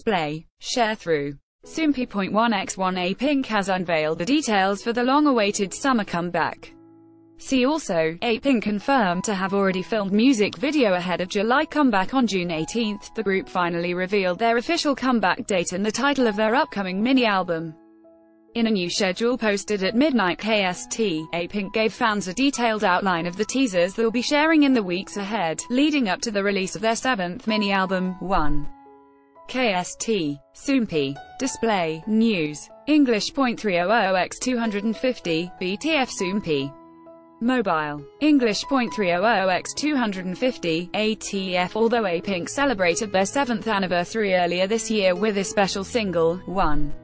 display, Sharethrough. Soompi.1x1 Apink has unveiled the details for the long-awaited summer comeback. See also, Apink confirmed to have already filmed music video ahead of July comeback on June 18. The group finally revealed their official comeback date and the title of their upcoming mini-album. In a new schedule posted at midnight KST, Apink gave fans a detailed outline of the teasers they'll be sharing in the weeks ahead, leading up to the release of their seventh mini-album, 1. KST. Soompi. Display. News. English .300x250, BTF Soompi. Mobile. English .300x250, ATF Although Apink celebrated their 7th anniversary earlier this year with a special single, 1.